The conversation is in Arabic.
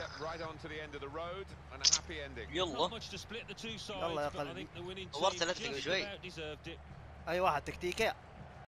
kept right on to the end of the road and a happy ending. يلا Not much to split the two sides, يلا يا but I قلبي. think the winning طورت team ثلاثة just شوي. about deserved it. اي واحد تكتيكي